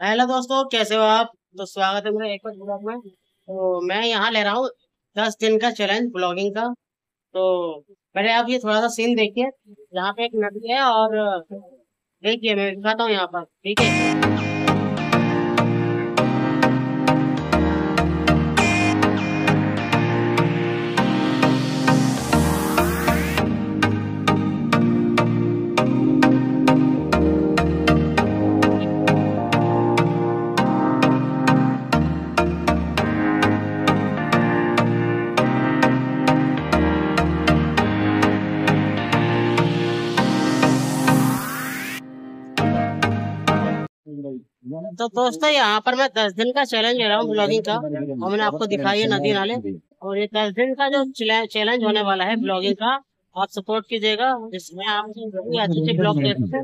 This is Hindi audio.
हेलो दोस्तों, कैसे हो आप? तो स्वागत है मेरे एक और ब्लॉग में। तो मैं यहाँ ले रहा हूँ दस दिन का चैलेंज ब्लॉगिंग का। तो पहले आप ये थोड़ा सा सीन देखिए। यहाँ पे एक नदी है और देखिए, मैं दिखाता हूँ यहाँ पर, ठीक है? तो दोस्तों, यहाँ पर मैं दस दिन का चैलेंज ले रहा हूँ ब्लॉगिंग का। और मैंने आपको दिखाई है नदी नाले। और ये दस दिन का जो चैलेंज होने वाला है ब्लॉगिंग का, आप सपोर्ट कीजिएगा। जिसमें आप अच्छे अच्छे ब्लॉग दे सकते